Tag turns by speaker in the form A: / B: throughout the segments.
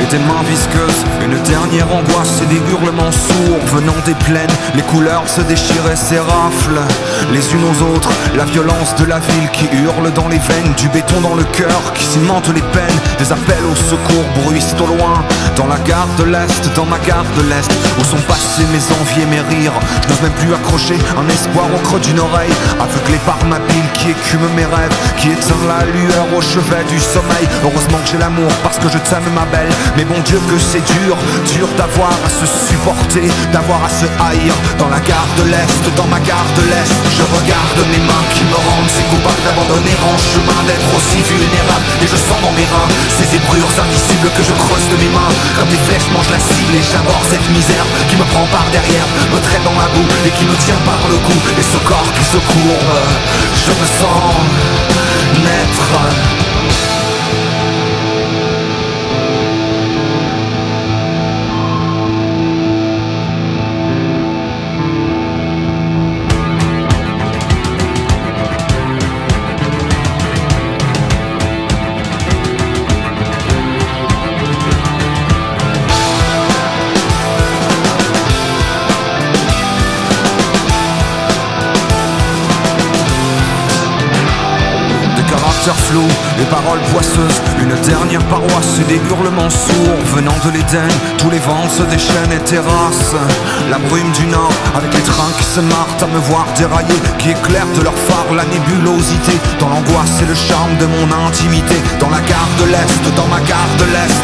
A: et des mains visqueuses. Une dernière angoisse et des hurlements sourds Venant des plaines, les couleurs se déchiraient, s'éraflent Les unes aux autres, la violence de la ville qui hurle dans les veines. Du béton dans le cœur qui cimente les peines. Des appels au secours bruissent au loin Dans la gare de l'Est, dans ma gare de l'Est Où sont passés mes envies et mes rires Je n'ose même plus accrocher un espoir au creux d'une oreille. Aveuglé par ma pile qui écume mes rêves Qui éteint la lueur au chevet du sommeil. Heureusement que j'ai l'amour parce que je t'aime ma belle. Mais bon Dieu que c'est dur, dur d'avoir à se supporter D'avoir à se haïr. Dans la gare de l'Est Dans ma gare de l'Est Je regarde mes mains qui me rendent C'est coupable d'abandonner en chemin D'être aussi vulnérable Ces ébrouilles indicibles que je creuse de mes mains. Comme des flèches mangent la cible Et j'aborde cette misère qui me prend par derrière Me traîne dans la boue et qui me tient par le cou. Et ce corps qui se courbe Je me sens naître les paroles poisseuses, une dernière paroisse et des hurlements sourds venant de l'Éden. Tous les vents se déchaînent et terrassent la brume du nord avec les trains qui se marrent à me voir dérailler, qui éclairent de leur phare la nébulosité. Dans l'angoisse et le charme de mon intimité, dans la gare de l'Est, dans ma gare de l'Est,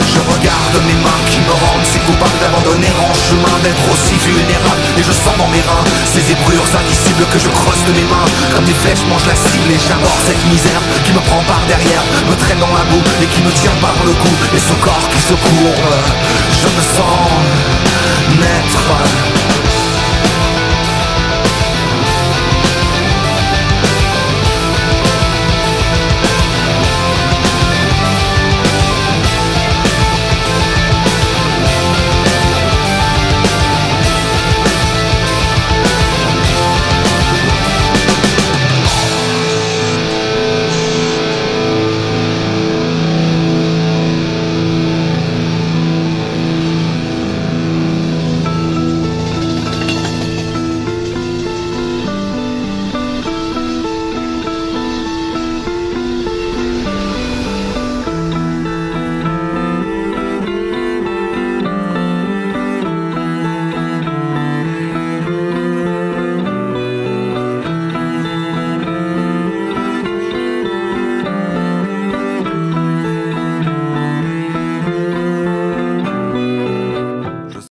A: d'être aussi vulnérable. Et je sens dans mes reins ces ébrouilles indicibles que je creuse de mes mains, comme des flèches mangent la cible et j'aborde cette misère qui me prend par derrière, me traîne dans la boue et qui me tient par le cou. Et ce corps qui se courbe, je me sens naître.